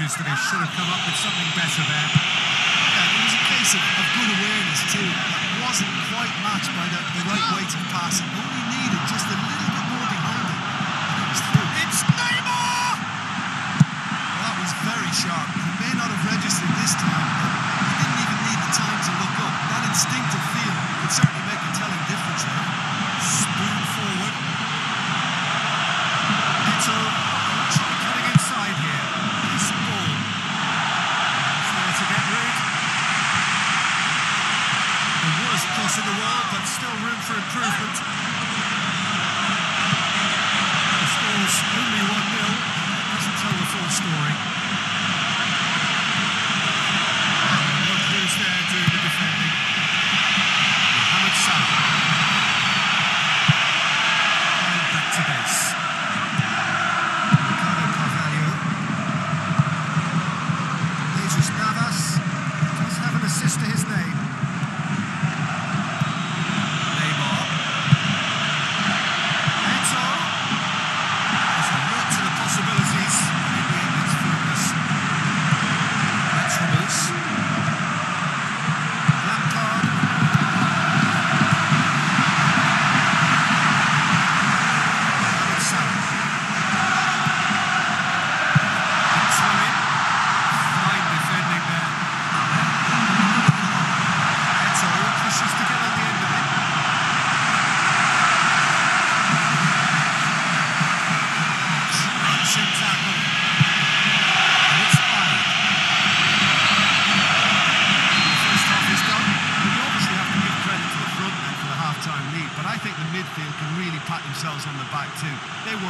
touches that he should have come up with something better there. Yeah, it was a case of, of good awareness too. That wasn't quite matched by the, the right weight of passing. he needed just a little bit more behind it. it's Neymar! Well, that was very sharp.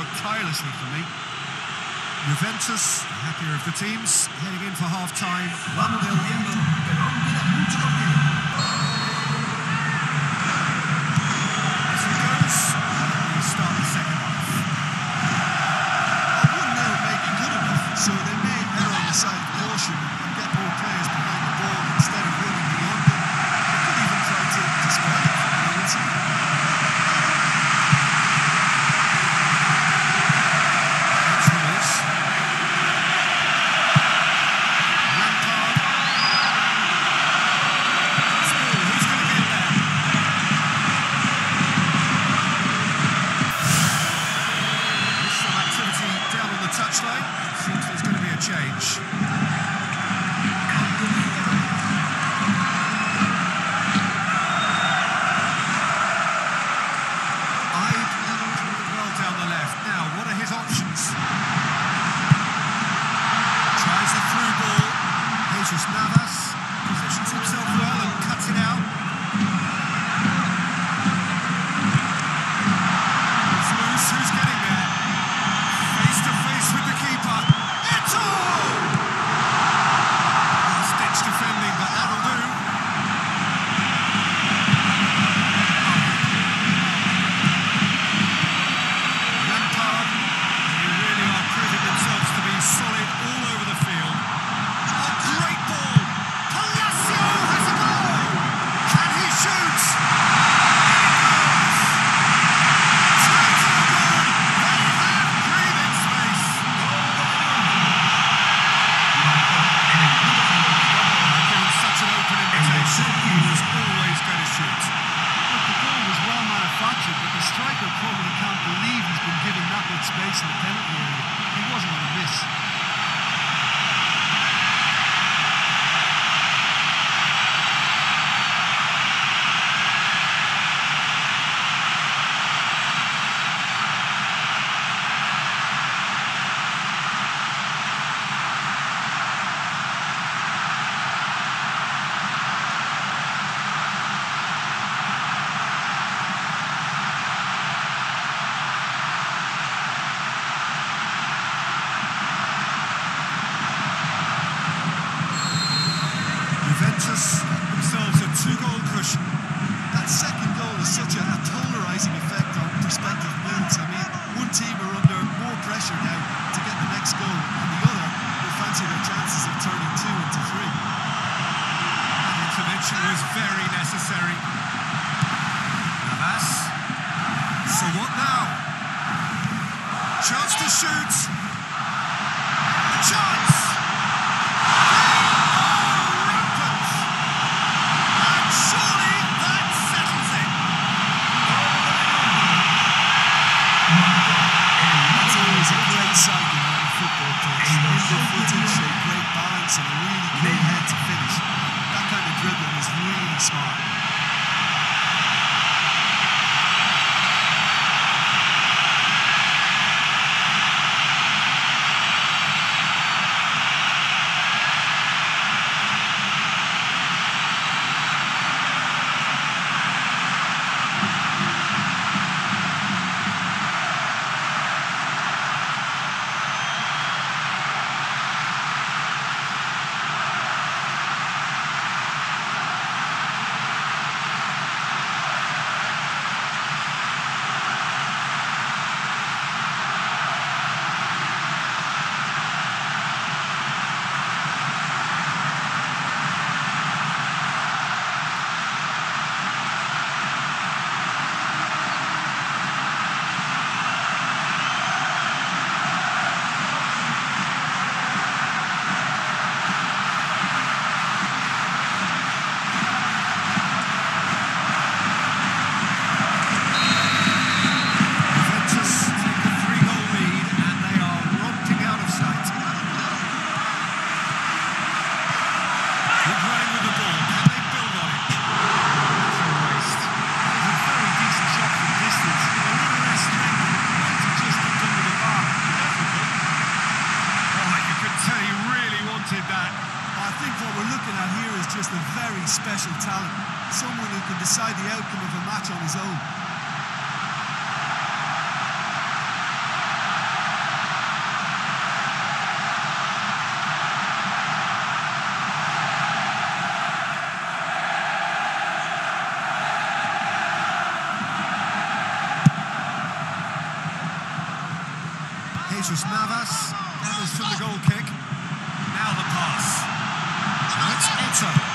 scored tirelessly for me. Juventus, happier of the teams, heading in for half-time, 1-0. was very necessary. Navas. So what now? Chance to shoot. Jesus Navas. That was from the goal kick. Now the pass. Let's Eto.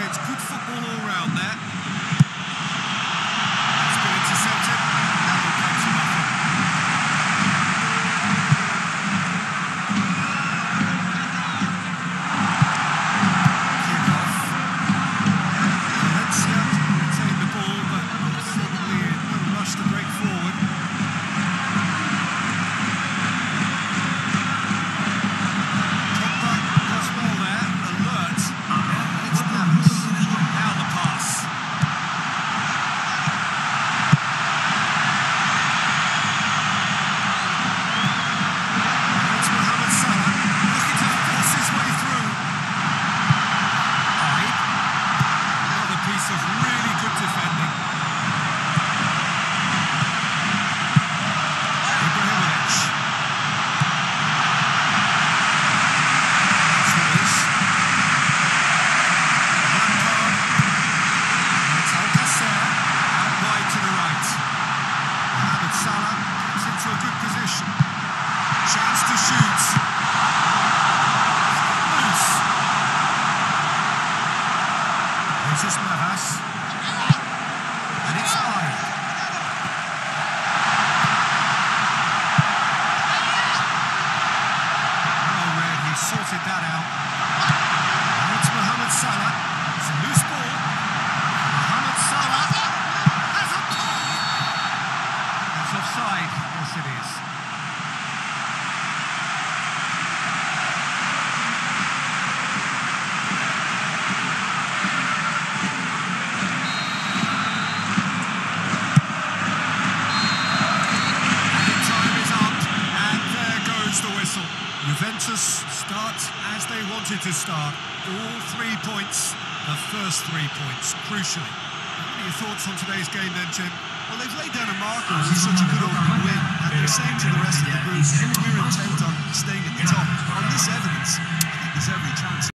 demonstrates good football all around there. three points, crucially. What are your thoughts on today's game then, Jim? Well, they've laid down a marker with such a good opening win, and they're saying to the rest of the group, we're intent on staying at the top. On this evidence,